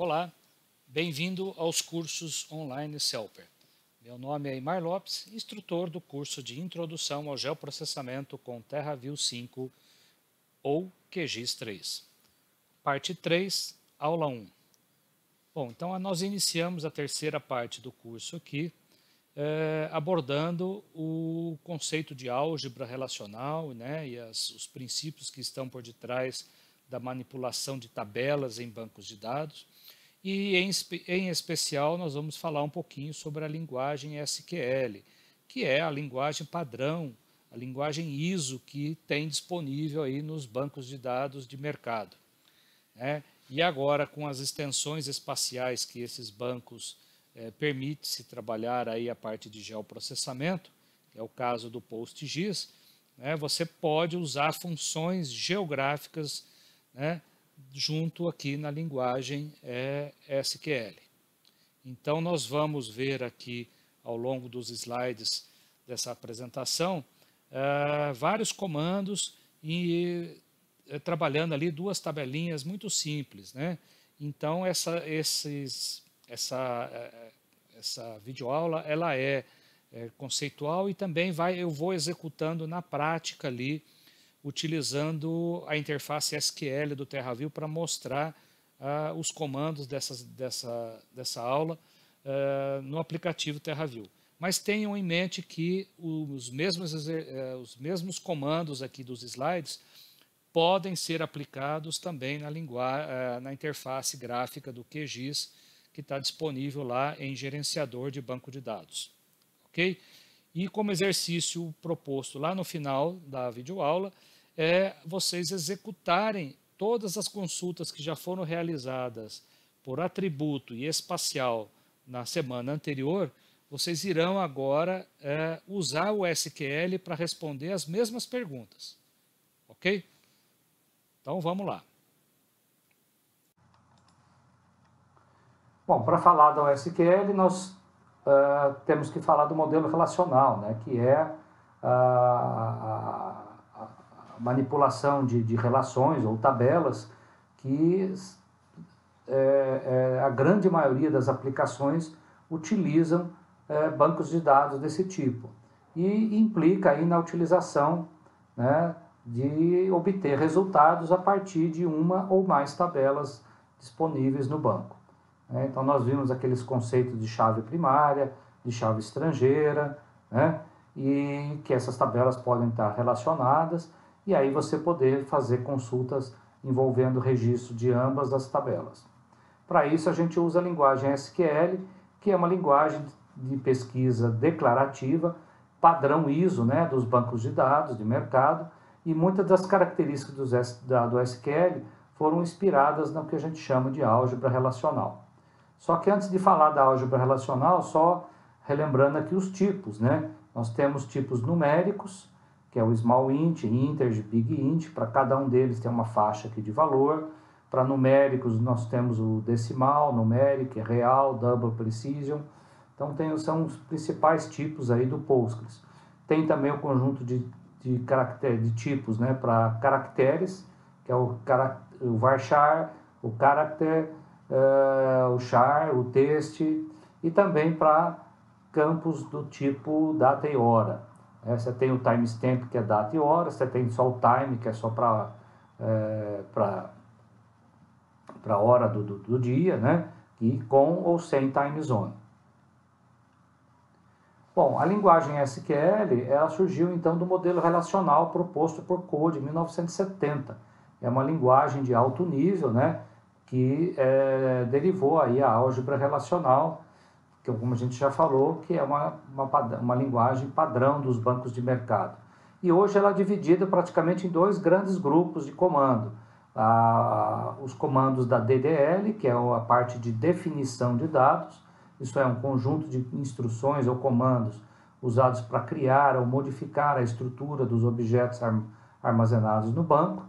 Olá, bem-vindo aos cursos online Celper. Meu nome é Imar Lopes, instrutor do curso de Introdução ao Geoprocessamento com TerraView 5 ou QGIS 3. Parte 3, aula 1. Bom, então nós iniciamos a terceira parte do curso aqui, eh, abordando o conceito de álgebra relacional né, e as, os princípios que estão por detrás da manipulação de tabelas em bancos de dados. E, em, em especial, nós vamos falar um pouquinho sobre a linguagem SQL, que é a linguagem padrão, a linguagem ISO que tem disponível aí nos bancos de dados de mercado. Né? E agora, com as extensões espaciais que esses bancos é, permite-se trabalhar aí a parte de geoprocessamento, que é o caso do PostGIS, né? você pode usar funções geográficas né, junto aqui na linguagem é, SQL. Então, nós vamos ver aqui ao longo dos slides dessa apresentação uh, vários comandos e uh, trabalhando ali duas tabelinhas muito simples. Né? Então, essa, esses, essa, uh, essa videoaula ela é, é, conceitual e também vai, eu vou executando na prática ali utilizando a interface SQL do TerraView para mostrar uh, os comandos dessas, dessa, dessa aula uh, no aplicativo TerraView. Mas tenham em mente que os mesmos, uh, os mesmos comandos aqui dos slides podem ser aplicados também na, linguagem, na interface gráfica do QGIS, que está disponível lá em gerenciador de banco de dados. Ok? E como exercício proposto lá no final da videoaula, é vocês executarem todas as consultas que já foram realizadas por atributo e espacial na semana anterior, vocês irão agora é, usar o SQL para responder as mesmas perguntas. Ok? Então vamos lá. Bom, para falar do SQL, nós uh, temos que falar do modelo relacional, né, que é a, manipulação de, de relações ou tabelas que é, é, a grande maioria das aplicações utilizam é, bancos de dados desse tipo e implica aí na utilização né, de obter resultados a partir de uma ou mais tabelas disponíveis no banco. Né. Então nós vimos aqueles conceitos de chave primária, de chave estrangeira, né, e que essas tabelas podem estar relacionadas e aí você poder fazer consultas envolvendo o registro de ambas as tabelas. Para isso a gente usa a linguagem SQL, que é uma linguagem de pesquisa declarativa, padrão ISO né, dos bancos de dados de mercado, e muitas das características do SQL foram inspiradas no que a gente chama de álgebra relacional. Só que antes de falar da álgebra relacional, só relembrando aqui os tipos, né? Nós temos tipos numéricos, que é o small int, integer, big int, para cada um deles tem uma faixa aqui de valor. Para numéricos nós temos o decimal, numérico, real, double precision. Então tem, são os principais tipos aí do Postgres. Tem também o conjunto de, de, de tipos né, para caracteres, que é o, o varchar, o character, uh, o char, o text, e também para campos do tipo data e hora. É, você tem o timestamp, que é data e hora, você tem só o time, que é só para é, para hora do, do, do, dia, né? E com ou sem time zone. Bom, a linguagem SQL, ela surgiu então do modelo relacional proposto por Code em 1970. É uma linguagem de alto nível, né? Que é, derivou aí a álgebra relacional que como a gente já falou, que é uma, uma, uma linguagem padrão dos bancos de mercado. E hoje ela é dividida praticamente em dois grandes grupos de comando. Ah, os comandos da DDL, que é a parte de definição de dados, isso é um conjunto de instruções ou comandos usados para criar ou modificar a estrutura dos objetos armazenados no banco.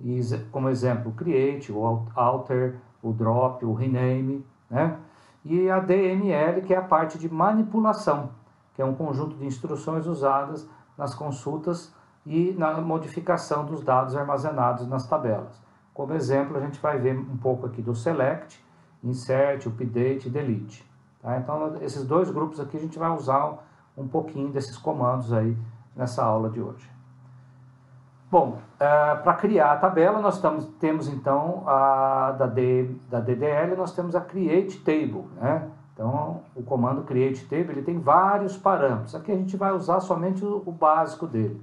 E, como exemplo, o create, o alter, o drop, o rename, né? E a DML, que é a parte de manipulação, que é um conjunto de instruções usadas nas consultas e na modificação dos dados armazenados nas tabelas. Como exemplo, a gente vai ver um pouco aqui do select, insert, update, delete. Tá? Então, esses dois grupos aqui a gente vai usar um pouquinho desses comandos aí nessa aula de hoje. Bom, é, para criar a tabela, nós estamos, temos então a da, D, da DDL, nós temos a create table, né? Então, o comando create table, ele tem vários parâmetros. Aqui a gente vai usar somente o, o básico dele.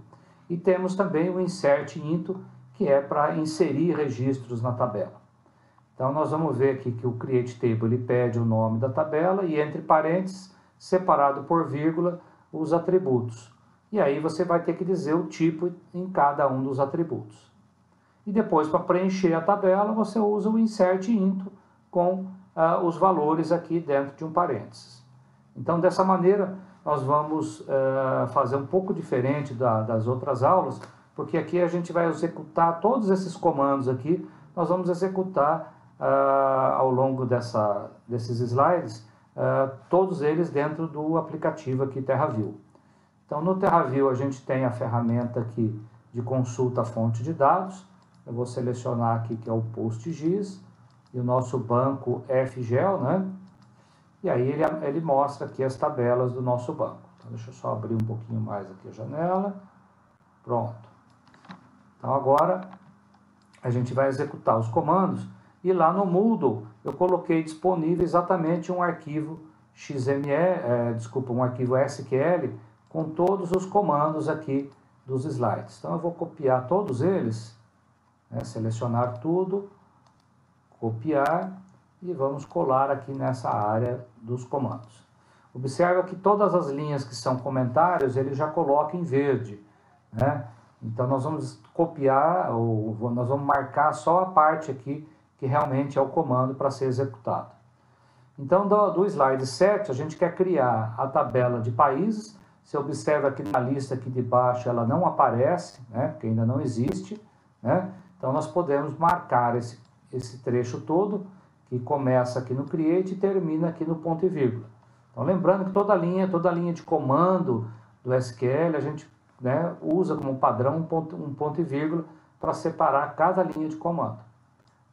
E temos também o insert into, que é para inserir registros na tabela. Então, nós vamos ver aqui que o create table, ele pede o nome da tabela e entre parênteses, separado por vírgula, os atributos. E aí você vai ter que dizer o tipo em cada um dos atributos. E depois, para preencher a tabela, você usa o insert into com ah, os valores aqui dentro de um parênteses. Então, dessa maneira, nós vamos uh, fazer um pouco diferente da, das outras aulas, porque aqui a gente vai executar todos esses comandos aqui, nós vamos executar uh, ao longo dessa, desses slides, todos eles dentro do aplicativo aqui TerraView. Então, no TerraView, a gente tem a ferramenta aqui de consulta fonte de dados. Eu vou selecionar aqui que é o PostGIS e o nosso banco FGEL, né? E aí ele, ele mostra aqui as tabelas do nosso banco. Então, deixa eu só abrir um pouquinho mais aqui a janela. Pronto. Então, agora a gente vai executar os comandos e lá no Moodle eu coloquei disponível exatamente um arquivo XML, é, desculpa, um arquivo SQL com todos os comandos aqui dos slides. Então eu vou copiar todos eles, né, selecionar tudo, copiar e vamos colar aqui nessa área dos comandos. Observa que todas as linhas que são comentários ele já coloca em verde, né? Então nós vamos copiar ou nós vamos marcar só a parte aqui que realmente é o comando para ser executado. Então do, do slide 7 a gente quer criar a tabela de países você observa que na lista aqui de baixo ela não aparece, né, porque ainda não existe. Né? Então nós podemos marcar esse, esse trecho todo, que começa aqui no create e termina aqui no ponto e vírgula. Então lembrando que toda linha, toda linha de comando do SQL, a gente né, usa como padrão um ponto, um ponto e vírgula para separar cada linha de comando.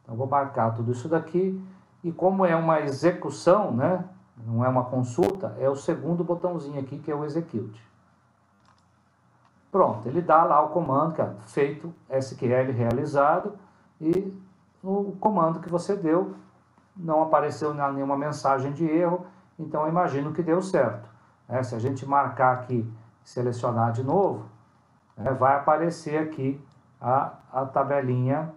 Então vou marcar tudo isso daqui e como é uma execução, né, não é uma consulta, é o segundo botãozinho aqui que é o execute. Pronto, ele dá lá o comando que é feito SQL realizado e o comando que você deu não apareceu nenhuma mensagem de erro, então eu imagino que deu certo. É, se a gente marcar aqui, selecionar de novo, é, vai aparecer aqui a, a tabelinha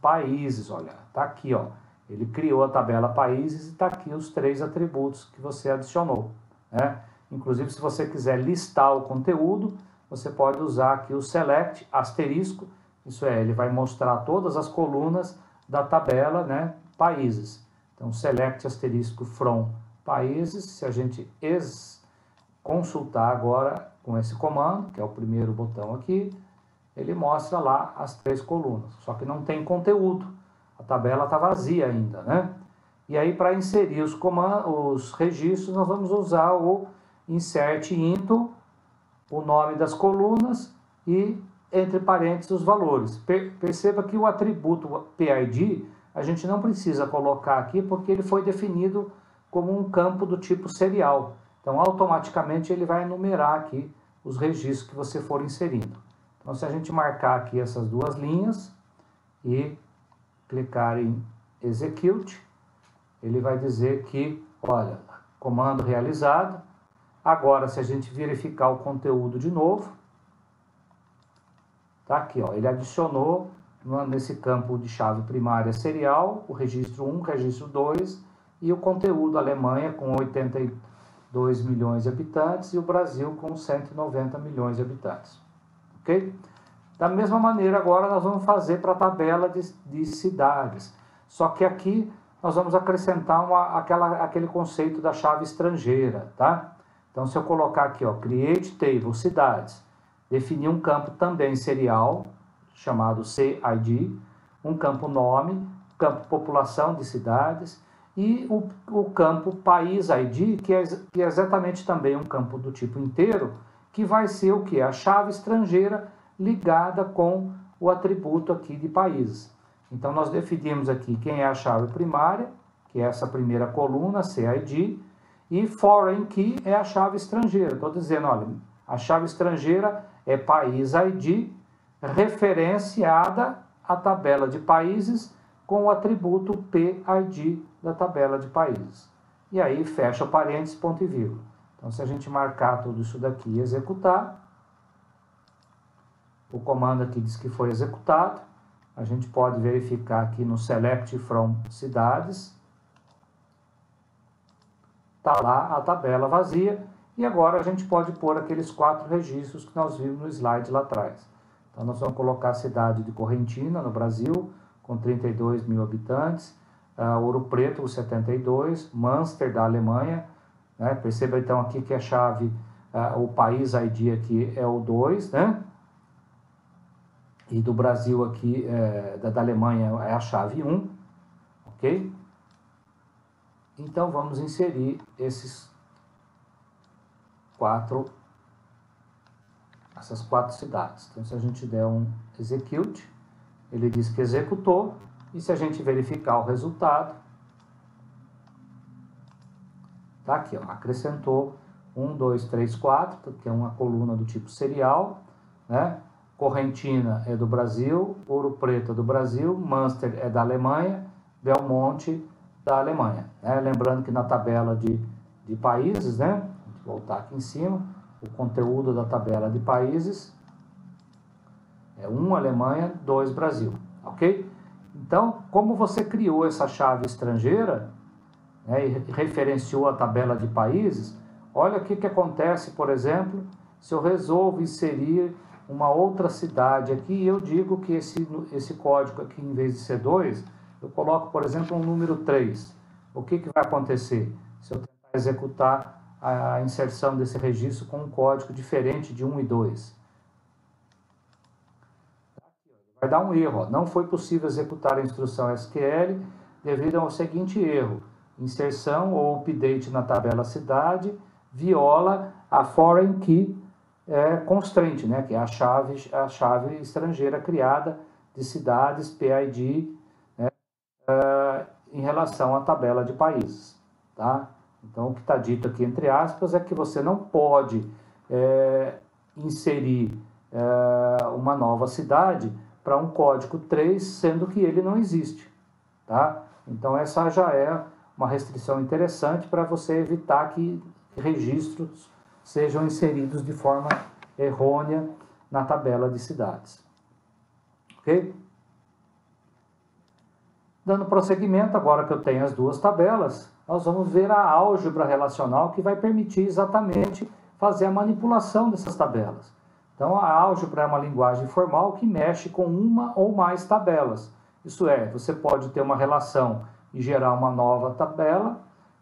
países, olha, tá aqui, ó. Ele criou a tabela países e está aqui os três atributos que você adicionou. Né? Inclusive, se você quiser listar o conteúdo, você pode usar aqui o select asterisco, isso é, ele vai mostrar todas as colunas da tabela né, países. Então, select asterisco from países, se a gente consultar agora com esse comando, que é o primeiro botão aqui, ele mostra lá as três colunas, só que não tem conteúdo. A tabela está vazia ainda, né? E aí, para inserir os, os registros, nós vamos usar o insert into, o nome das colunas e, entre parênteses, os valores. Per perceba que o atributo PID a gente não precisa colocar aqui porque ele foi definido como um campo do tipo serial. Então, automaticamente, ele vai enumerar aqui os registros que você for inserindo. Então, se a gente marcar aqui essas duas linhas e clicar em Execute, ele vai dizer que, olha, comando realizado. Agora, se a gente verificar o conteúdo de novo, tá aqui, ó, ele adicionou nesse campo de chave primária serial, o registro 1, registro 2 e o conteúdo Alemanha com 82 milhões de habitantes e o Brasil com 190 milhões de habitantes. Ok? Da mesma maneira, agora nós vamos fazer para a tabela de, de, cidades. Só que aqui nós vamos acrescentar uma, aquela, aquele conceito da chave estrangeira, tá? Então, se eu colocar aqui, ó, create table cidades, definir um campo também serial, chamado CID, um campo nome, campo população de cidades, e o, o campo país ID, que é, que é exatamente também um campo do tipo inteiro, que vai ser o que? A chave estrangeira ligada com o atributo aqui de países. Então, nós definimos aqui quem é a chave primária, que é essa primeira coluna, CID, e foreign key é a chave estrangeira. Estou dizendo, olha, a chave estrangeira é país ID referenciada à tabela de países com o atributo PID da tabela de países. E aí fecha parênteses, ponto e vírgula. Então, se a gente marcar tudo isso daqui e executar, o comando aqui diz que foi executado. A gente pode verificar aqui no Select From Cidades. Está lá a tabela vazia. E agora a gente pode pôr aqueles quatro registros que nós vimos no slide lá atrás. Então, nós vamos colocar a cidade de Correntina, no Brasil, com 32 mil habitantes. Uh, Ouro Preto, 72. Münster, da Alemanha. Né? Perceba então aqui que a chave, uh, o país ID aqui é o 2, né? E do Brasil aqui, é, da, da, Alemanha, é a chave 1, ok? Então, vamos inserir esses quatro, essas quatro cidades. Então, se a gente der um execute, ele diz que executou, e se a gente verificar o resultado, tá aqui, ó, acrescentou 1, 2, 3, 4, que é uma coluna do tipo serial, né? Correntina é do Brasil, Ouro Preto é do Brasil, Münster é da Alemanha, Belmonte da Alemanha. Né? Lembrando que na tabela de, de países, né? Vou voltar aqui em cima, o conteúdo da tabela de países é 1 Alemanha, 2 Brasil, ok? Então, como você criou essa chave estrangeira né, e referenciou a tabela de países, olha o que, que acontece, por exemplo, se eu resolvo inserir uma outra cidade aqui, eu digo que esse, esse código aqui, em vez de ser 2, eu coloco, por exemplo, um número 3. O que, que vai acontecer se eu tentar executar a inserção desse registro com um código diferente de 1 e 2? Vai dar um erro. Ó. Não foi possível executar a instrução SQL devido ao seguinte erro. Inserção ou update na tabela cidade viola a foreign key é, constraint, né, que é a chave, a chave estrangeira criada de cidades PID né, é, em relação à tabela de países. Tá? Então, o que está dito aqui, entre aspas, é que você não pode é, inserir é, uma nova cidade para um código 3, sendo que ele não existe. Tá? Então, essa já é uma restrição interessante para você evitar que registros sejam inseridos de forma errônea na tabela de cidades. Ok? Dando prosseguimento, agora que eu tenho as duas tabelas, nós vamos ver a álgebra relacional que vai permitir exatamente fazer a manipulação dessas tabelas. Então, a álgebra é uma linguagem formal que mexe com uma ou mais tabelas. Isso é, você pode ter uma relação e gerar uma nova tabela,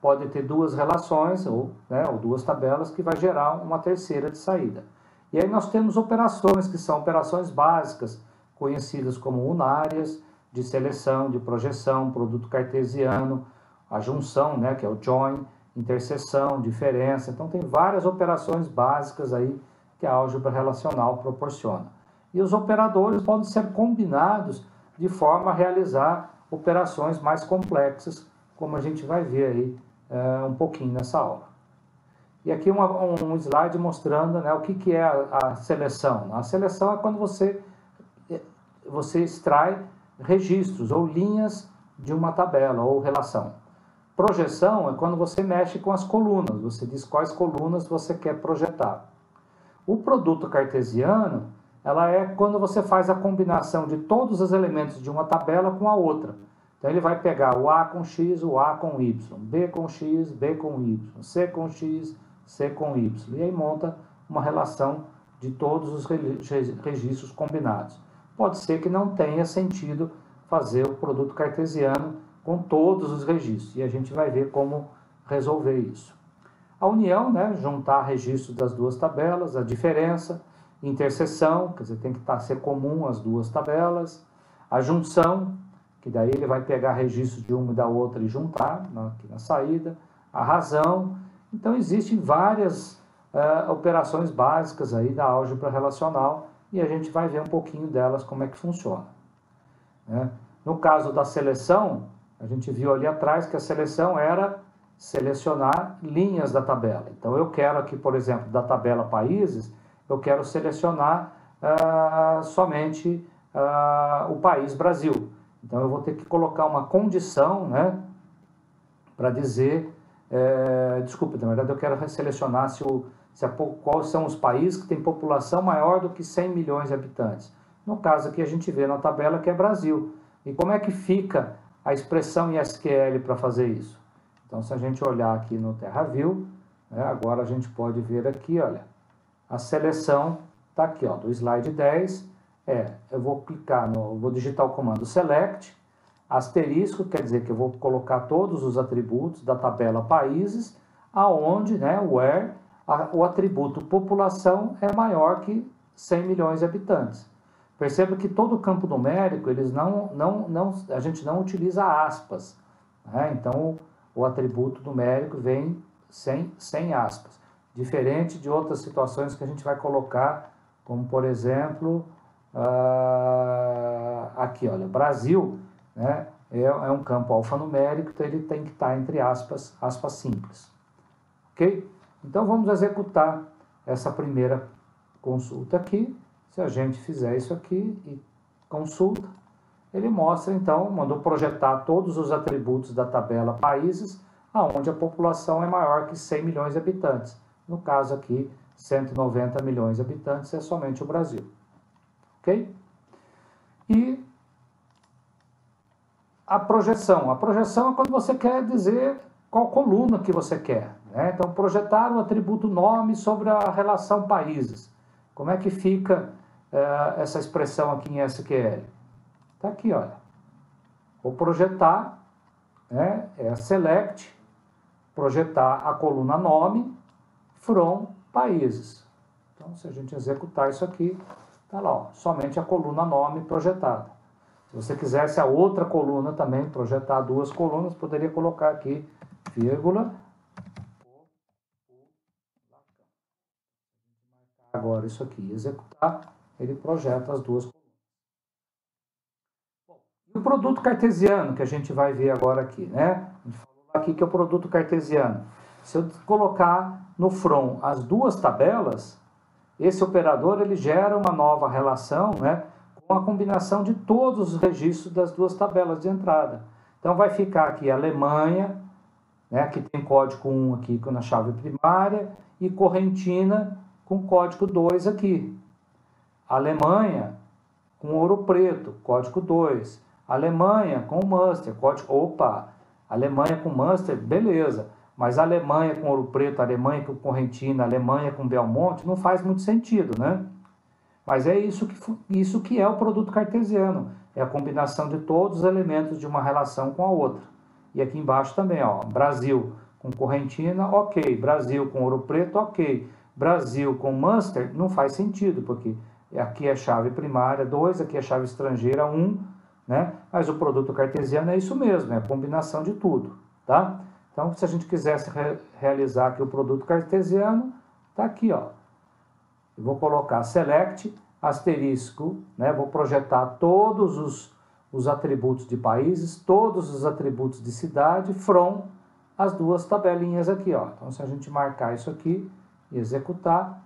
pode ter duas relações ou, né, ou duas tabelas que vai gerar uma terceira de saída. E aí nós temos operações que são operações básicas, conhecidas como unárias, de seleção, de projeção, produto cartesiano, a junção, né, que é o join, interseção, diferença. Então tem várias operações básicas aí que a álgebra relacional proporciona. E os operadores podem ser combinados de forma a realizar operações mais complexas, como a gente vai ver aí é, um pouquinho nessa aula. E aqui uma, um slide mostrando né, o que, que é a, a, seleção. A seleção é quando você, você extrai registros ou linhas de uma tabela ou relação. Projeção é quando você mexe com as colunas, você diz quais colunas você quer projetar. O produto cartesiano ela é quando você faz a combinação de todos os elementos de uma tabela com a outra. Então ele vai pegar o A com X, o A com Y, B com X, B com Y, C com X, C com Y. E aí monta uma relação de todos os registros combinados. Pode ser que não tenha sentido fazer o produto cartesiano com todos os registros. E a gente vai ver como resolver isso. A união, né, juntar registros das duas tabelas, a diferença, interseção, quer dizer, tem que estar, ser comum as duas tabelas, a junção, que daí ele vai pegar registros de uma e da outra e juntar na, aqui na saída, a razão. Então, existem várias uh, operações básicas aí da álgebra relacional e a gente vai ver um pouquinho delas, como é que funciona. Né? No caso da seleção, A gente viu ali atrás que a seleção era selecionar linhas da tabela. Então, eu quero aqui, por exemplo, da tabela países, eu quero selecionar ah, somente ah, o país Brasil. Então, eu vou ter que colocar uma condição, né, para dizer, é, desculpa, na verdade eu quero selecionar se o, se a, quais são os países que têm população maior do que 100 milhões de habitantes. No caso aqui a gente vê na tabela que é Brasil. E como é que fica a expressão em SQL para fazer isso? Então, se a gente olhar aqui no TerraView, né, agora a gente pode ver aqui, olha, a seleção está aqui, ó, do slide 10, é, eu vou clicar no, vou digitar o comando select, asterisco, quer dizer que eu vou colocar todos os atributos da tabela países, aonde, né, where a, o atributo população é maior que 100 milhões de habitantes. Perceba que todo o campo numérico, eles não, não, não, a gente não utiliza aspas. Né? Então, o atributo numérico vem sem, sem aspas. Diferente de outras situações que a gente vai colocar, como por exemplo, uh, aqui, olha, Brasil, né? É, é um campo alfanumérico, então ele tem que estar entre aspas, aspas simples. Ok? Então vamos executar essa primeira consulta aqui. Se a gente fizer isso aqui e consulta, ele mostra então, mandou projetar todos os atributos da tabela países, aonde a população é maior que 100 milhões de habitantes. No caso aqui, 190 milhões de habitantes é somente o Brasil. Ok? E a projeção. A projeção é quando você quer dizer qual coluna que você quer. Né? Então, projetar o atributo nome sobre a relação países. Como é que fica é, essa expressão aqui em SQL? Está aqui, olha. Vou projetar, né? é select, projetar a coluna nome from países. Então, se a gente executar isso aqui, está lá, ó, somente a coluna nome projetada. Se você quisesse a outra coluna também, projetar duas colunas, poderia colocar aqui, vírgula, agora isso aqui executar, ele projeta as duas colunas. E o produto cartesiano, que a gente vai ver agora aqui, né? A gente falou aqui que é o produto cartesiano. Se eu colocar no from as duas tabelas, esse operador ele gera uma nova relação, né? Com a combinação de todos os registros das duas tabelas de entrada. Então vai ficar aqui Alemanha, né, que tem código 1 aqui na chave primária, e correntina com código 2 aqui. Alemanha com ouro preto, código 2. Alemanha com master, código. Opa! Alemanha com master, beleza. Mas Alemanha com ouro preto, Alemanha com correntina, Alemanha com Belmonte, não faz muito sentido, né? Mas é isso que, isso que é o produto cartesiano. É a combinação de todos os elementos de uma relação com a outra. E aqui embaixo também, ó, Brasil com correntina, ok. Brasil com ouro preto, ok. Brasil com master não faz sentido, porque aqui é chave primária 2, aqui é chave estrangeira 1, um, né? Mas o produto cartesiano é isso mesmo, é a combinação de tudo, tá? Então, se a gente quisesse re realizar aqui o produto cartesiano, tá aqui, ó. Eu vou colocar select, asterisco, né? Vou projetar todos os, os atributos de países, todos os atributos de cidade, from as duas tabelinhas aqui, ó. Então, se a gente marcar isso aqui, e executar,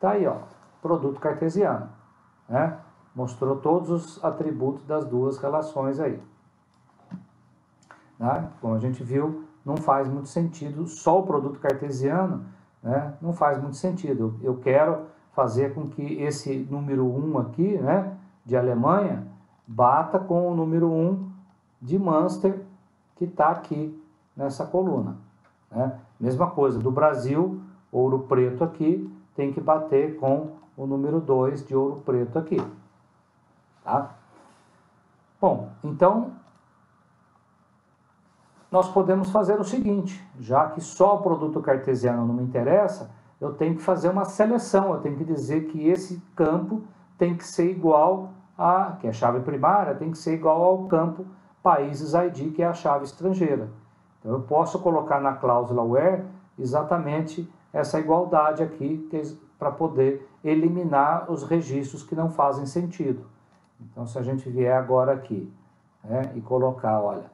tá aí, ó, produto cartesiano, né? Mostrou todos os atributos das duas relações aí. Né? Como a gente viu, não faz muito sentido só o produto cartesiano, né? Não faz muito sentido. Eu quero fazer com que esse número 1 aqui, né, de Alemanha, bata com o número 1 de Munster, que está aqui nessa coluna. Né? Mesma coisa, do Brasil, ouro preto aqui tem que bater com o número 2 de ouro preto aqui. Tá? Bom, então nós podemos fazer o seguinte, já que só o produto cartesiano não me interessa, eu tenho que fazer uma seleção, eu tenho que dizer que esse campo tem que ser igual a, que é a chave primária, tem que ser igual ao campo países ID, que é a chave estrangeira. Então eu posso colocar na cláusula where exatamente essa igualdade aqui para poder eliminar os registros que não fazem sentido. Então, se a gente vier agora aqui né, e colocar, olha,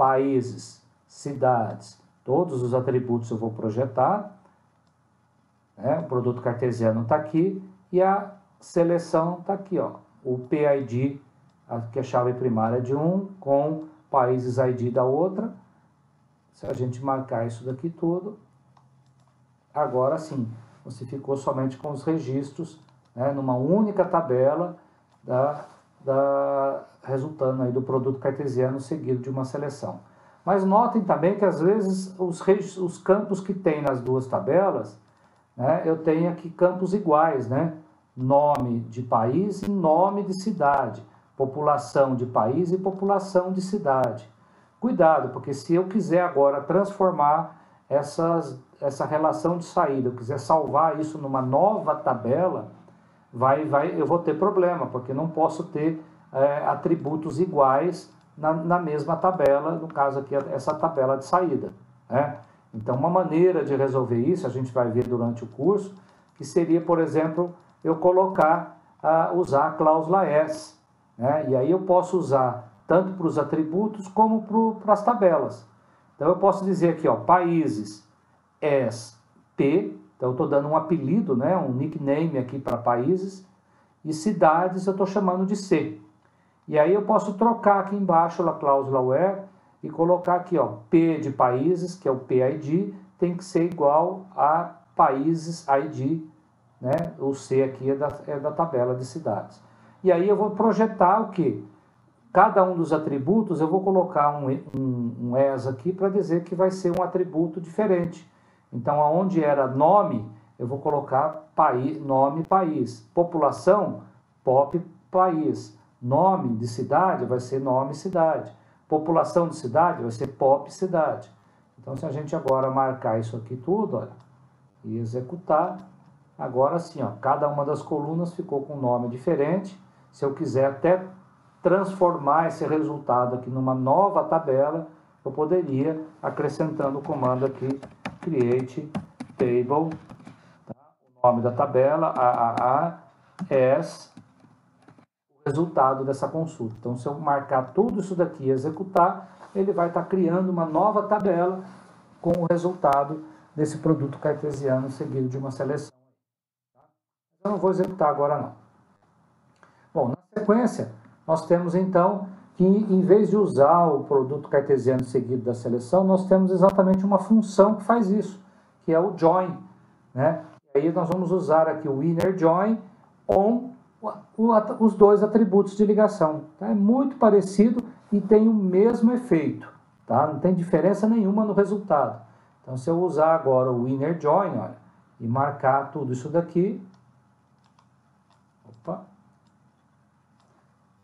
países, cidades, todos os atributos eu vou projetar. Né? O produto cartesiano está aqui e a seleção está aqui. Ó. O PID, que é a chave primária de um, com países ID da outra. Se a gente marcar isso daqui tudo, agora sim, você ficou somente com os registros né, numa única tabela da, da, resultando aí do produto cartesiano seguido de uma seleção. Mas notem também que às vezes os, os campos que tem nas duas tabelas, né, eu tenho aqui campos iguais, né? Nome de país e nome de cidade, população de país e população de cidade. Cuidado, porque se eu quiser agora transformar essas, essa relação de saída, eu quiser salvar isso numa nova tabela, vai, vai, eu vou ter problema, porque não posso ter é, atributos iguais na, na, mesma tabela, no caso aqui, essa tabela de saída. Né? Então, uma maneira de resolver isso, a gente vai ver durante o curso, que seria, por exemplo, eu colocar, uh, usar a cláusula S. Né? E aí eu posso usar tanto para os atributos como para as tabelas. Então, eu posso dizer aqui, ó, países, S, P, então, eu estou dando um apelido, né, um nickname aqui para países, e cidades eu estou chamando de C. E aí eu posso trocar aqui embaixo a cláusula where e colocar aqui, ó, P de países, que é o PID, tem que ser igual a países ID, né? O C aqui é da, é da tabela de cidades. E aí eu vou projetar o que? Cada um dos atributos eu vou colocar um, um, um ES aqui para dizer que vai ser um atributo diferente. Então, aonde era nome, eu vou colocar país, nome país. População, pop país. Nome de cidade vai ser nome cidade. População de cidade vai ser pop cidade. Então, se a gente agora marcar isso aqui tudo, olha, e executar, agora sim, ó, cada uma das colunas ficou com um nome diferente. Se eu quiser até transformar esse resultado aqui numa nova tabela, eu poderia, acrescentando o comando aqui, create table, tá? o nome da tabela, AAA, as, o resultado dessa consulta. Então, se eu marcar tudo isso daqui e executar, ele vai estar criando uma nova tabela com o resultado desse produto cartesiano seguido de uma seleção. Tá? Eu não vou executar agora não. Bom, na sequência, nós temos então que em vez de usar o produto cartesiano seguido da seleção, nós temos exatamente uma função que faz isso, que é o join. Né? E aí nós vamos usar aqui o inner join on os dois atributos de ligação. Tá? É muito parecido e tem o mesmo efeito. Tá? Não tem diferença nenhuma no resultado. Então, se eu usar agora o inner join olha, e marcar tudo isso daqui, opa,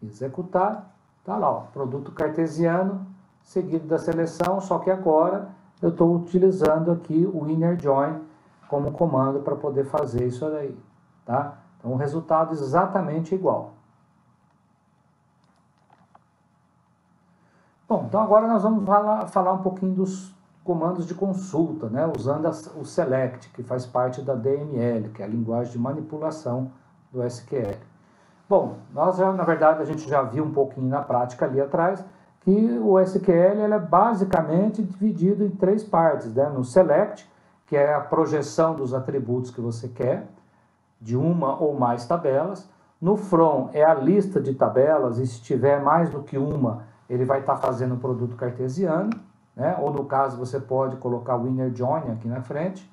executar, Tá lá, ó, produto cartesiano, seguido da seleção, só que agora eu estou utilizando aqui o inner join como comando para poder fazer isso daí, tá? Então o resultado é exatamente igual. Bom, então agora nós vamos falar, falar um pouquinho dos comandos de consulta, né? usando o select, que faz parte da DML, que é a linguagem de manipulação do SQL. Bom, nós já, na verdade, a gente já viu um pouquinho na prática ali atrás, que o SQL é basicamente dividido em três partes, né? No select, que é a projeção dos atributos que você quer, de uma ou mais tabelas. No from é a lista de tabelas, e se tiver mais do que uma, ele vai estar tá fazendo o produto cartesiano, né? ou no caso você pode colocar o inner join aqui na frente.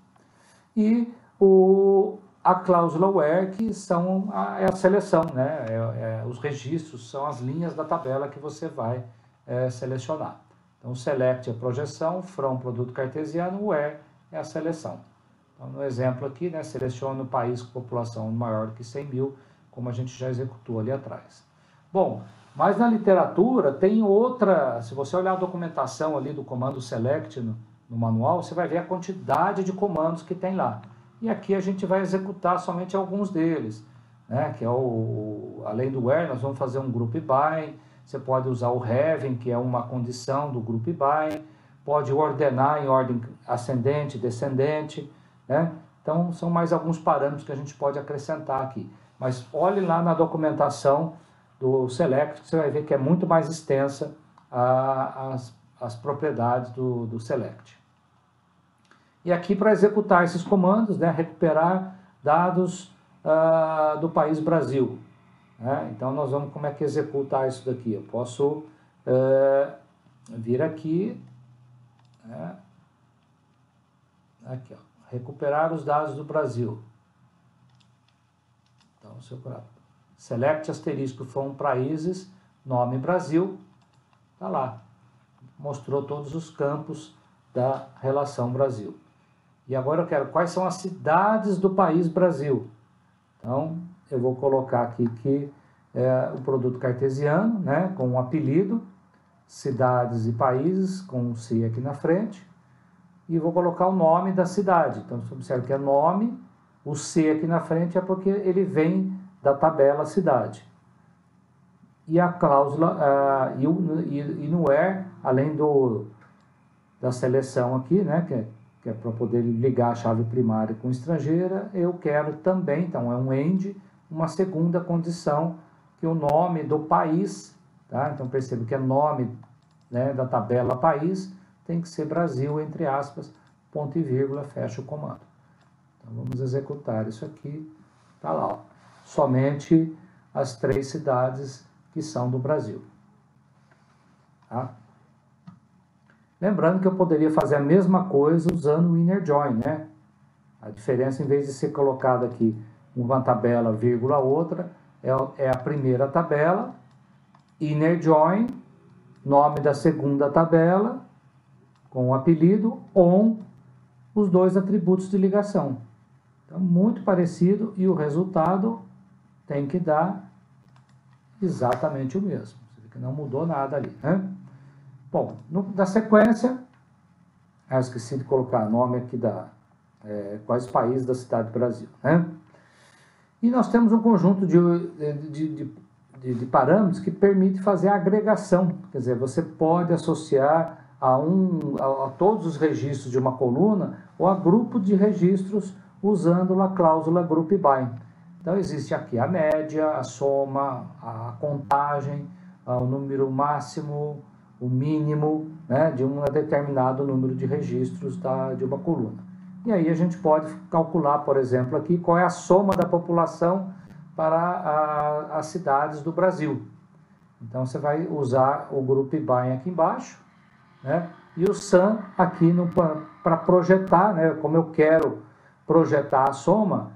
E o, a cláusula where, que são a, é a seleção, né? É, é, os registros são as linhas da tabela que você vai é, selecionar. Então, select é projeção, from produto cartesiano, where é a seleção. Então, no exemplo aqui, né, seleciona o país com população maior que 100 mil, como a gente já executou ali atrás. Bom, mas na literatura tem outra, se você olhar a documentação ali do comando select no, no manual, você vai ver a quantidade de comandos que tem lá. E aqui a gente vai executar somente alguns deles, né? que é o, além do where, nós vamos fazer um group by, você pode usar o having, que é uma condição do group by, pode ordenar em ordem ascendente, descendente, né? Então, são mais alguns parâmetros que a gente pode acrescentar aqui. Mas olhe lá na documentação do Select, que você vai ver que é muito mais extensa a, as, as propriedades do, do select. E aqui para executar esses comandos, né, recuperar dados uh, do país Brasil. Né? Então nós vamos como é que executar isso daqui. Eu posso uh, vir aqui, né? aqui ó, recuperar os dados do Brasil. Então, se eu select asterisco from países, nome Brasil, tá lá. Mostrou todos os campos da relação Brasil. E agora eu quero quais são as cidades do país Brasil. Então, eu vou colocar aqui que é o produto cartesiano, né, com um apelido, cidades e países, com um C aqui na frente, e vou colocar o nome da cidade. Então, você observa que é nome, o C aqui na frente é porque ele vem da tabela cidade. E a cláusula, uh, e, e, e no where, além do, da seleção aqui, né, que é que é para poder ligar a chave primária com estrangeira, eu quero também, então é um AND, uma segunda condição, que o nome do país, tá? então perceba que é nome né, da tabela país, tem que ser Brasil, entre aspas, ponto e vírgula, fecha o comando. Então vamos executar isso aqui, tá lá, ó. somente as três cidades que são do Brasil. Tá? Lembrando que eu poderia fazer a mesma coisa usando o inner join, né? A diferença, em vez de ser colocada aqui uma tabela, vírgula, outra, é, é a primeira tabela, inner join, nome da segunda tabela, com o apelido, on, os dois atributos de ligação. Então, muito parecido e o resultado tem que dar exatamente o mesmo. Você vê que não mudou nada ali, né? Bom, no, sequência, eu esqueci de colocar nome aqui da é, quais países da cidade do Brasil, né? E nós temos um conjunto de, de, de, de, parâmetros que permite fazer a agregação, quer dizer, você pode associar a, um, a, a todos os registros de uma coluna ou a grupo de registros usando a cláusula group by. Então existe aqui a média, a soma, a contagem, o número máximo, o mínimo né, de um determinado número de registros da, de uma coluna. E aí a gente pode calcular, por exemplo, aqui qual é a soma da população para a, as cidades do Brasil. Então você vai usar o grupo by aqui embaixo, né? E o sum aqui para projetar, né? Como eu quero projetar a soma,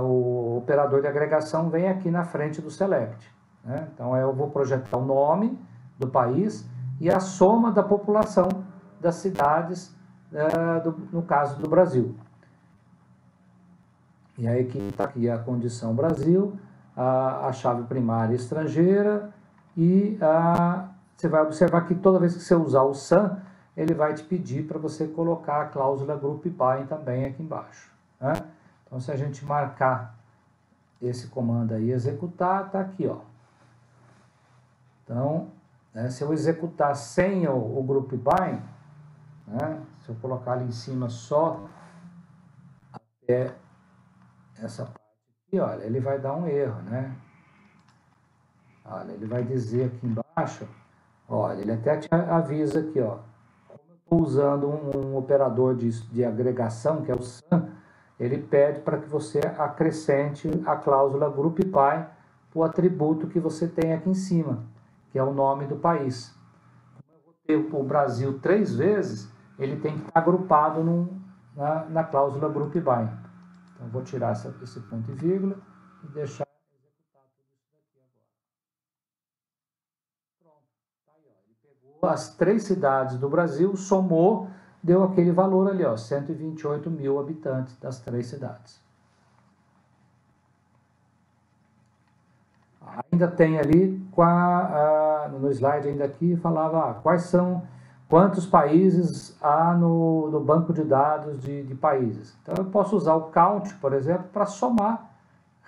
o operador de agregação vem aqui na frente do select. Né? Então eu vou projetar o nome, do país e a soma da população das cidades, é, do, no caso do Brasil. E aí aqui está aqui a condição Brasil, a, a chave primária estrangeira e a, você vai observar que toda vez que você usar o SAM, ele vai te pedir para você colocar a cláusula group by também aqui embaixo. Né? Então, se a gente marcar esse comando aí, executar, está aqui, ó. Então, né? Se eu executar sem o, o group by, né? se eu colocar ali em cima só até essa parte aqui, olha, ele vai dar um erro, né? Olha, ele vai dizer aqui embaixo, olha, ele até te avisa aqui, ó, estou usando um, um, operador de, de agregação, que é o SAM, ele pede para que você acrescente a cláusula group by para o atributo que você tem aqui em cima que é o nome do país. Como eu vou ter o Brasil três vezes, ele tem que estar agrupado na, na cláusula group by. Então, vou tirar essa, esse ponto e vírgula e deixar tudo isso daqui agora. Pronto, tá aí, ó. Ele pegou as três cidades do Brasil, somou, deu aquele valor ali, ó, 128 mil habitantes das três cidades. Ainda tem ali, a, no slide ainda aqui, falava ah, quais são, quantos países há no, no banco de dados de, de países. Então eu posso usar o count, por exemplo, para somar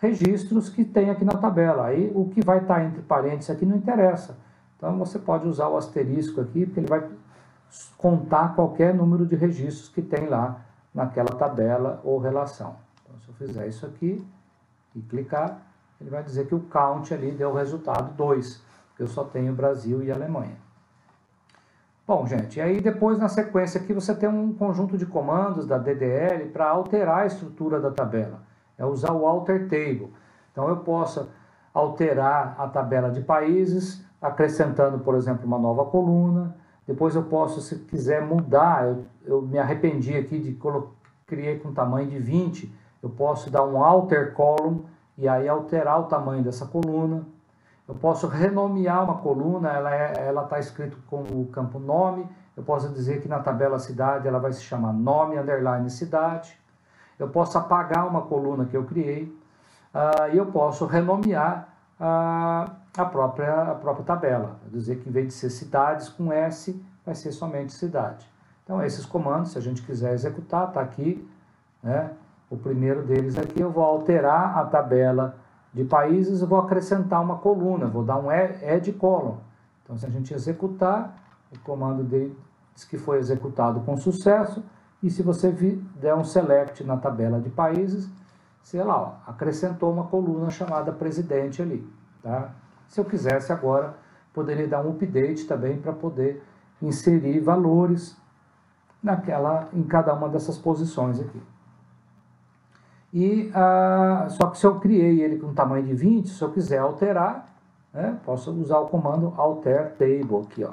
registros que tem aqui na tabela. Aí o que vai estar entre parênteses aqui não interessa. Então você pode usar o asterisco aqui, porque ele vai contar qualquer número de registros que tem lá naquela tabela ou relação. Então se eu fizer isso aqui e clicar, ele vai dizer que o count ali deu o resultado 2, porque eu só tenho Brasil e Alemanha. Bom, gente, e aí depois na sequência aqui você tem um conjunto de comandos da DDL para alterar a estrutura da tabela. É usar o alter table. Então eu posso alterar a tabela de países, acrescentando, por exemplo, uma nova coluna. Depois eu posso, se quiser mudar, eu, eu me arrependi aqui de criei com tamanho de 20, eu posso dar um alter column e aí alterar o tamanho dessa coluna. Eu posso renomear uma coluna, ela é, ela está escrito com o campo nome. Eu posso dizer que na tabela cidade ela vai se chamar nome underline cidade. Eu posso apagar uma coluna que eu criei uh, e eu posso renomear uh, a, própria, a própria tabela. Dizer que em vez de ser cidades com S, vai ser somente cidade. Então, esses comandos, se a gente quiser executar, está aqui. Né? O primeiro deles aqui, eu vou alterar a tabela de países, eu vou acrescentar uma coluna, vou dar um add column. Então, se a gente executar, o comando dele diz que foi executado com sucesso, e se você der um select na tabela de países, sei lá, ó, acrescentou uma coluna chamada presidente ali. Tá? Se eu quisesse agora, poderia dar um update também para poder inserir valores naquela, em cada uma dessas posições aqui. E, ah, só que se eu criei ele com tamanho de 20, se eu quiser alterar, né, posso usar o comando alter table aqui. Ó.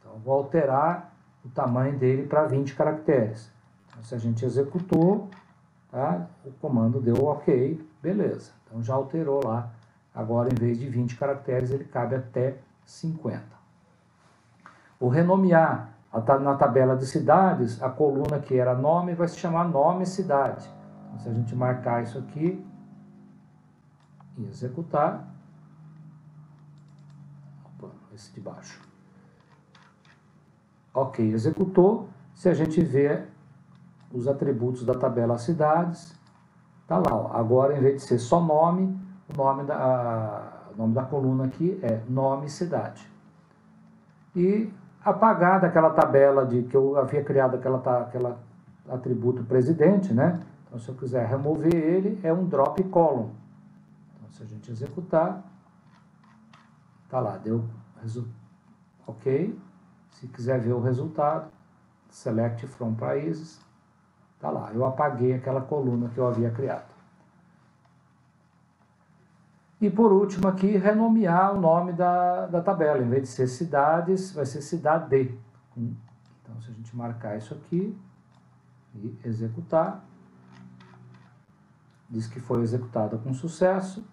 Então, vou alterar o tamanho dele para 20 caracteres. Então, se a gente executou, tá, o comando deu ok, beleza. Então já alterou lá. Agora, em vez de 20 caracteres, ele cabe até 50. O renomear na tabela de cidades, a coluna que era nome vai se chamar nome cidade. Se a gente marcar isso aqui e executar, opa, esse de baixo. Ok, executou. Se a gente vê os atributos da tabela cidades, tá lá. Ó. Agora, em vez de ser só nome, o nome da, a, o nome da coluna aqui é nome cidade. E apagar daquela tabela de que eu havia criado aquela, aquela atributo presidente, né? Então, se eu quiser remover ele, é um drop column. Então, se a gente executar, tá lá, deu ok. Se quiser ver o resultado, select from países, tá lá. Eu apaguei aquela coluna que eu havia criado. E por último aqui, renomear o nome da, da tabela. Em vez de ser cidades, vai ser cidade. Então, se a gente marcar isso aqui e executar, diz que foi executada com sucesso.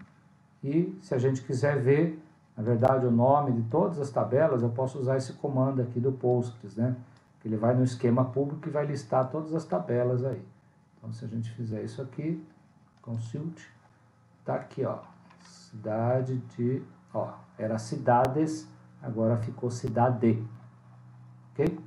E se a gente quiser ver, na verdade, o nome de todas as tabelas, eu posso usar esse comando aqui do Postgres, né? Ele vai no esquema público e vai listar todas as tabelas aí. Então, se a gente fizer isso aqui, consult, tá aqui, ó, cidade de, ó, era cidades, agora ficou cidade, ok?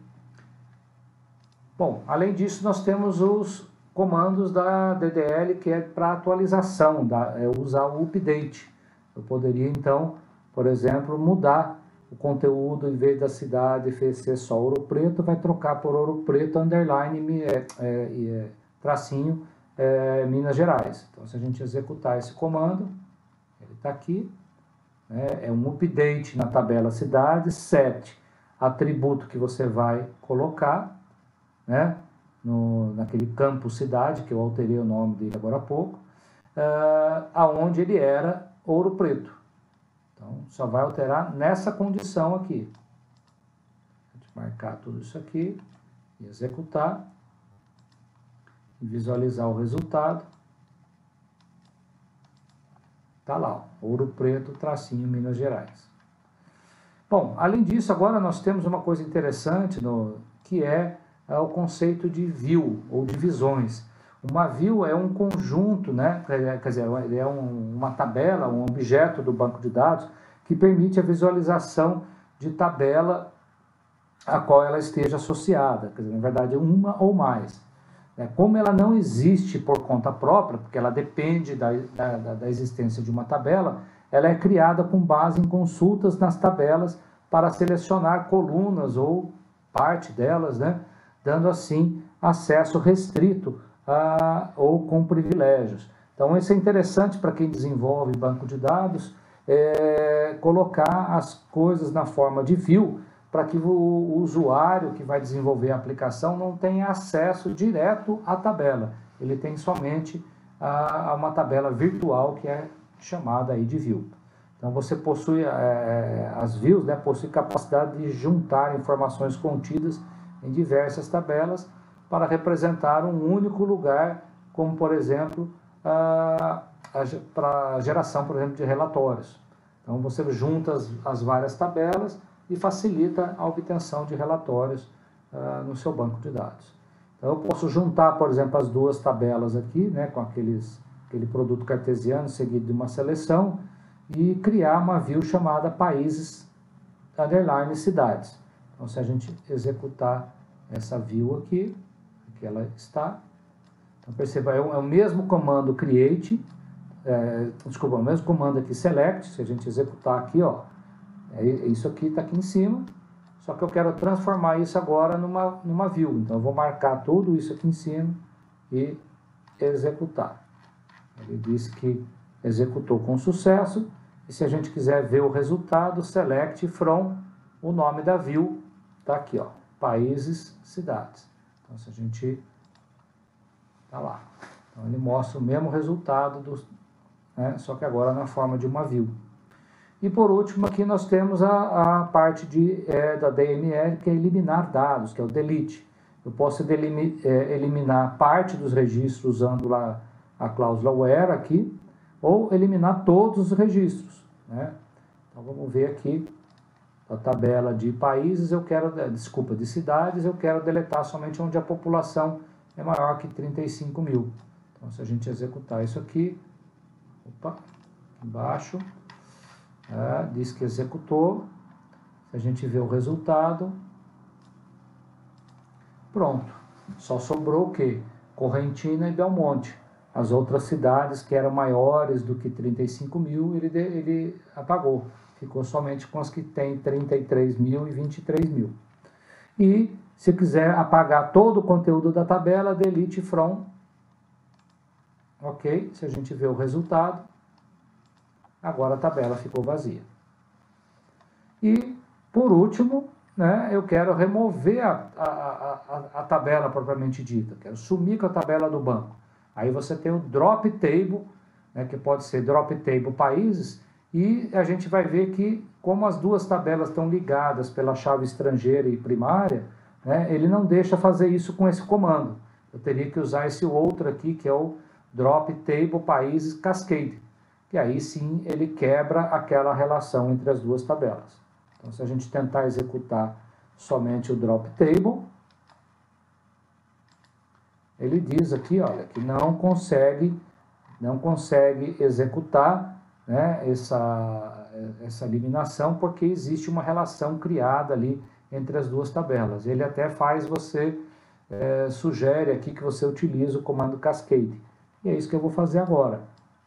Bom, além disso, nós temos os comandos da DDL que é para atualização, da, é usar o update. Eu poderia, então, por exemplo, mudar o conteúdo, em vez da cidade ser só ouro preto, vai trocar por ouro preto, underline, é, é, é, tracinho, é, Minas Gerais. Então, se a gente executar esse comando, está aqui, né? é um update na tabela cidade, set atributo que você vai colocar, né? No, naquele campo cidade, que eu alterei o nome dele agora há pouco, uh, aonde ele era ouro preto. Então, só vai alterar nessa condição aqui. marcar tudo isso aqui, executar, visualizar o resultado. Está lá, Ouro Preto, tracinho Minas Gerais. Bom, além disso, agora nós temos uma coisa interessante no, que é, é o conceito de view ou de visões. Uma view é um conjunto, né? quer dizer, é um, uma tabela, um objeto do banco de dados que permite a visualização de tabela a qual ela esteja associada, quer dizer, na verdade, uma ou mais. Como ela não existe por conta própria, porque ela depende da, da, da existência de uma tabela, ela é criada com base em consultas nas tabelas para selecionar colunas ou parte delas, né? Dando assim acesso restrito a, ou com privilégios. Então, isso é interessante para quem desenvolve banco de dados, é, colocar as coisas na forma de view, para que o usuário que vai desenvolver a aplicação não tenha acesso direto à tabela. Ele tem somente a, a uma tabela virtual que é chamada aí de view. Então você possui, é, as views né, possuem capacidade de juntar informações contidas em diversas tabelas para representar um único lugar, como por exemplo, para a geração, por exemplo, de relatórios. Então você junta as, as várias tabelas e facilita a obtenção de relatórios uh, no seu banco de dados. Então eu posso juntar, por exemplo, as duas tabelas aqui, né, com aqueles, aquele produto cartesiano seguido de uma seleção e criar uma view chamada países underline cidades. Então se a gente executar essa view aqui, aqui ela está, então perceba, é o, é o mesmo comando create, é, desculpa, é o mesmo comando aqui select, se a gente executar aqui, ó, é, isso aqui está aqui em cima, só que eu quero transformar isso agora numa, numa view. Então eu vou marcar tudo isso aqui em cima e executar. Ele disse que executou com sucesso. E se a gente quiser ver o resultado, select from o nome da view, está aqui, ó, países, cidades. Então se a gente tá lá. Então ele mostra o mesmo resultado do, né, só que agora na forma de uma view. E por último, aqui nós temos a, a parte de, é, da DML, que é eliminar dados, que é o delete. Eu posso é, eliminar parte dos registros usando lá a cláusula where aqui, ou eliminar todos os registros. Né? Então vamos ver aqui a tabela de países, eu quero, é, desculpa, de cidades, eu quero deletar somente onde a população é maior que 35 mil. Então se a gente executar isso aqui, opa, embaixo, é, diz que executou. Se a gente vê o resultado, pronto. Só sobrou o quê? Correntina e Belmonte. As outras cidades que eram maiores do que 35 mil, ele, ele apagou. Ficou somente com as que têm 33 mil e 23 mil. E se quiser apagar todo o conteúdo da tabela, delete from. Ok? Se a gente vê o resultado, Agora a tabela ficou vazia. E, por último, né, eu quero remover a, a, a, a, tabela propriamente dita, quero sumir com a tabela do banco. Aí você tem o drop table, né, que pode ser drop table países, e a gente vai ver que, como as duas tabelas estão ligadas pela chave estrangeira e primária, né, ele não deixa fazer isso com esse comando. Eu teria que usar esse outro aqui, que é o drop table países cascade que aí sim ele quebra aquela relação entre as duas tabelas. Então, se a gente tentar executar somente o drop table, ele diz aqui, olha, que não consegue, não consegue executar né, essa, essa eliminação porque existe uma relação criada ali entre as duas tabelas. Ele até faz você, é, sugere aqui que você utilize o comando cascade. E é isso que eu vou fazer agora.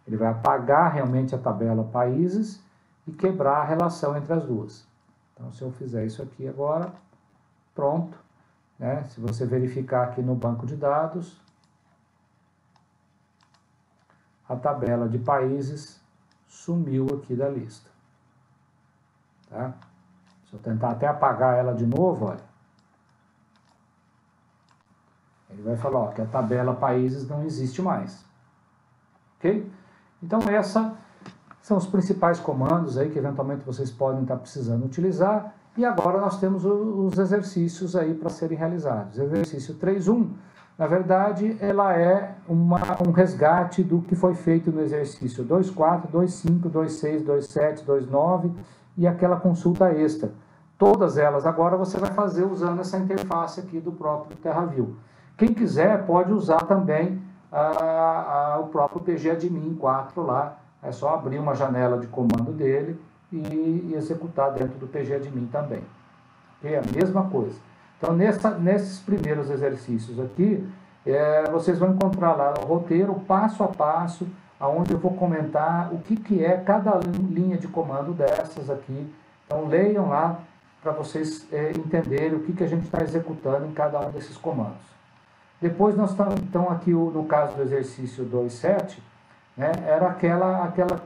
Ele vai apagar realmente a tabela países e quebrar a relação entre as duas. Então, se eu fizer isso aqui agora, pronto. Né? Se você verificar aqui no banco de dados, a tabela de países sumiu aqui da lista. Tá? Se eu tentar até apagar ela de novo, olha, ele vai falar ó, que a tabela países não existe mais. Ok? Então, essa são os principais comandos aí que eventualmente vocês podem estar precisando utilizar. E agora nós temos os exercícios aí para serem realizados. Exercício 3.1, na verdade, ela é uma, um resgate do que foi feito no exercício 2.4, 2.5, 2.6, 2.7, 2.9 e aquela consulta extra. Todas elas agora você vai fazer usando essa interface aqui do próprio TerraView. Quem quiser pode usar também a, a, o próprio PGAdmin 4 lá. É só abrir uma janela de comando dele e, e executar dentro do PGAdmin também. É a mesma coisa. Então, nessa, nesses primeiros exercícios aqui, é, vocês vão encontrar lá o roteiro passo a passo, aonde eu vou comentar o que, que é cada linha de comando dessas aqui. Então, leiam lá para vocês é, entenderem o que, que a gente está executando em cada um desses comandos. Depois nós estamos, então aqui no caso do exercício 2.7, né, era aquela, aquela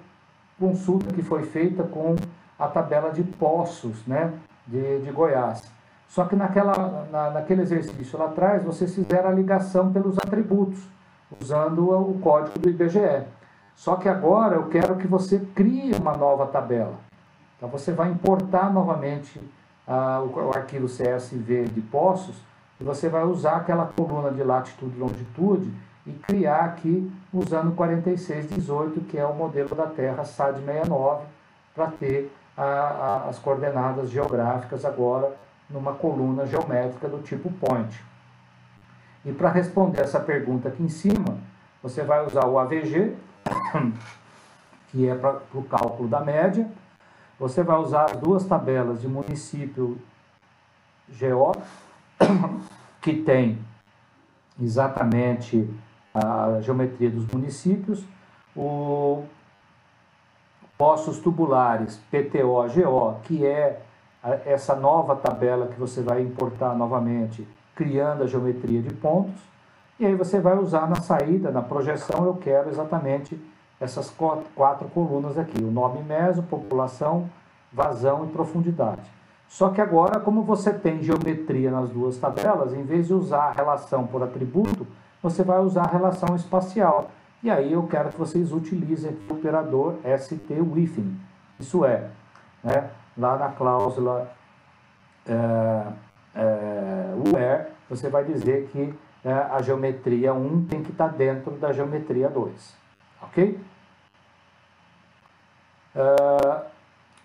consulta que foi feita com a tabela de poços, né, de, de Goiás. Só que naquela, na, naquele exercício lá atrás, vocês fizeram a ligação pelos atributos, usando o código do IBGE. Só que agora eu quero que você crie uma nova tabela. Então você vai importar novamente ah, o, o, arquivo CSV de Poços e você vai usar aquela coluna de latitude e longitude e criar aqui usando 4618, que é o modelo da Terra SAD 69, para ter a, a, as coordenadas geográficas agora numa coluna geométrica do tipo point. E para responder essa pergunta aqui em cima, você vai usar o AVG, que é para o cálculo da média. Você vai usar as duas tabelas de município GO, que tem exatamente a geometria dos municípios, o poços tubulares PTO-GO, que é essa nova tabela que você vai importar novamente, criando a geometria de pontos, e aí você vai usar na saída, na projeção, eu quero exatamente essas quatro colunas aqui, o nome meso, população, vazão e profundidade. Só que agora, como você tem geometria nas duas tabelas, em vez de usar a relação por atributo, você vai usar a relação espacial. E aí eu quero que vocês utilizem o operador ST-within. Isso é, né, lá na cláusula é, é, where, você vai dizer que é, a geometria 1 tem que estar dentro da geometria 2. Ok? Uh,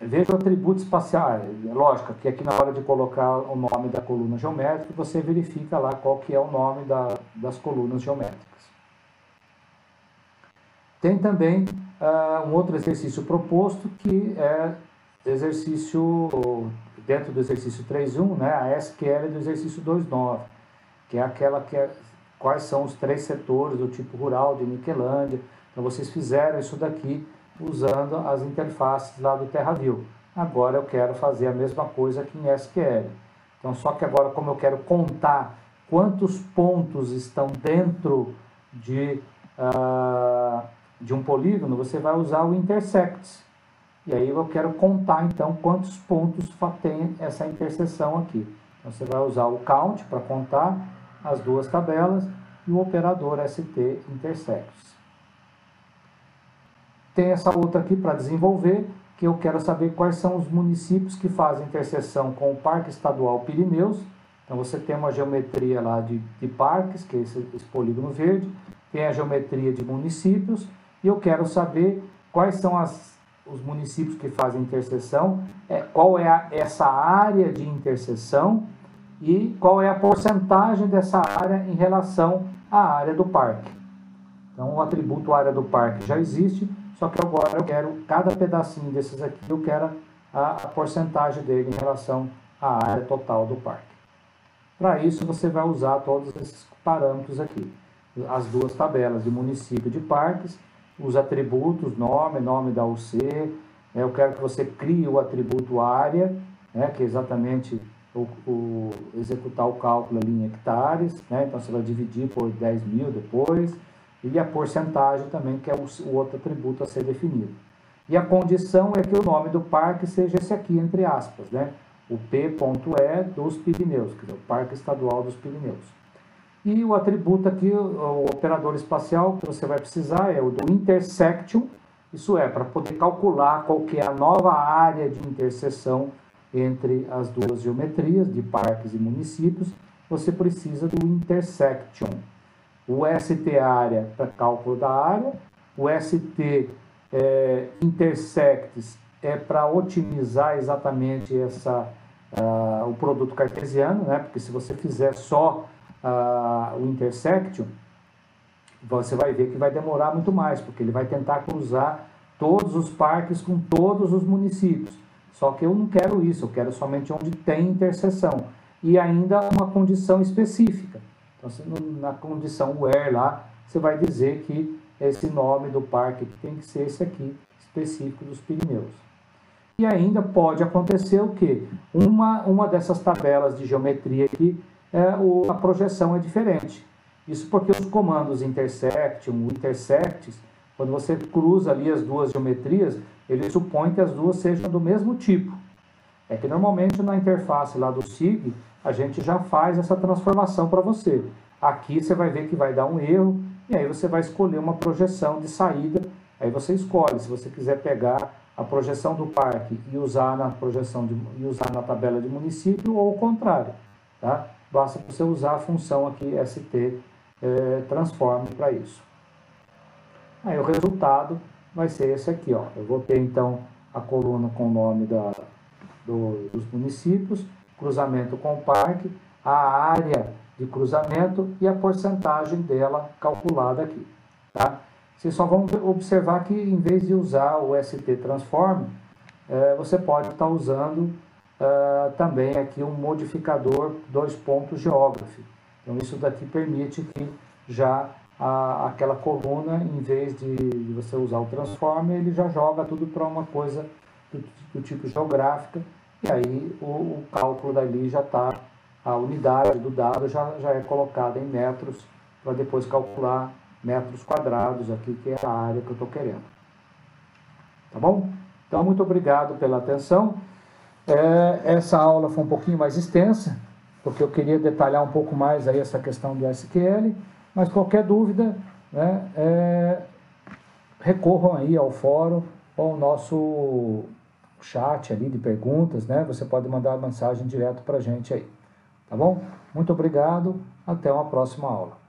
veja o atributo espacial. É lógico que aqui na hora de colocar o nome da coluna geométrica, você verifica lá qual que é o nome da, das colunas geométricas. Tem também uh, um outro exercício proposto que é exercício, dentro do exercício 3.1, né, a SQL do exercício 2.9, que é aquela que é, quais são os três setores do tipo rural de Niquelândia. Então vocês fizeram isso daqui usando as interfaces lá do TerraView. Agora eu quero fazer a mesma coisa aqui em SQL. Então só que agora como eu quero contar quantos pontos estão dentro de, uh, de um polígono, você vai usar o intersects. E aí eu quero contar então quantos pontos tem essa interseção aqui. Então você vai usar o count para contar as duas tabelas e o operador ST intersects. Tem essa outra aqui para desenvolver, que eu quero saber quais são os municípios que fazem interseção com o Parque Estadual Pirineus. Então você tem uma geometria lá de, de parques, que é esse, esse polígono verde, tem a geometria de municípios, e eu quero saber quais são as os municípios que fazem interseção, é, qual é a, essa área de interseção e qual é a porcentagem dessa área em relação à área do parque. Então, o atributo área do parque já existe, só que agora eu quero, cada pedacinho desses aqui, eu quero a, a porcentagem dele em relação à área total do parque. Para isso, você vai usar todos esses parâmetros aqui. As duas tabelas de município de parques, os atributos, nome, nome da UC. Né? Eu quero que você crie o atributo área, né? que é exatamente o, o, executar o cálculo ali em hectares. Né? Então você vai dividir por 10 mil depois. E a porcentagem também, que é o, o outro atributo a ser definido. E a condição é que o nome do parque seja esse aqui, entre aspas, né? o P.E dos Pirineus, quer dizer, o Parque Estadual dos Pirineus. E o atributo aqui, o operador espacial que você vai precisar é o do intersection, isso é, para poder calcular qual que é a nova área de interseção entre as duas geometrias de parques e municípios, você precisa do intersection. O ST área para cálculo da área, o ST é, intersects é para otimizar exatamente essa, uh, o produto cartesiano, né? porque se você fizer só o intersection, você vai ver que vai demorar muito mais, porque ele vai tentar cruzar todos os parques com todos os municípios. Só que eu não quero isso, eu quero somente onde tem interseção. E ainda uma condição específica. Então, na condição where lá, você vai dizer que esse nome do parque tem que ser esse aqui, específico dos Pirineus. E ainda pode acontecer o que? Uma, uma dessas tabelas de geometria aqui é, o, a projeção é diferente. Isso porque os comandos intersection, intersects, quando você cruza ali as duas geometrias, ele supõe que as duas sejam do mesmo tipo. É que normalmente na interface lá do SIG, a gente já faz essa transformação para você. Aqui você vai ver que vai dar um erro, e aí você vai escolher uma projeção de saída, aí você escolhe, se você quiser pegar a projeção do parque e usar na projeção de, e usar na tabela de município ou o contrário, tá? Basta você usar a função aqui ST é, transforme para isso. Aí o resultado vai ser esse aqui, ó. Eu vou ter então a coluna com o nome da, do, dos municípios, cruzamento com o parque, a área de cruzamento e a porcentagem dela calculada aqui, tá? Vocês só vão observar que em vez de usar o ST Transform, é, você pode estar tá usando é, também aqui um modificador dois pontos geógrafo. Então isso daqui permite que já a, aquela coluna, em vez de, de, você usar o transform, ele já joga tudo para uma coisa do, do, tipo geográfica, e aí o, o cálculo dali já está, a unidade do dado já, já é colocada em metros, para depois calcular metros quadrados aqui, que é a área que eu estou querendo. Tá bom? Então, muito obrigado pela atenção. É, essa aula foi um pouquinho mais extensa, porque eu queria detalhar um pouco mais aí essa questão do SQL, mas qualquer dúvida, né, é, recorram aí ao fórum ou ao nosso chat ali de perguntas, né? Você pode mandar mensagem direto para a gente aí, tá bom? Muito obrigado, até uma próxima aula.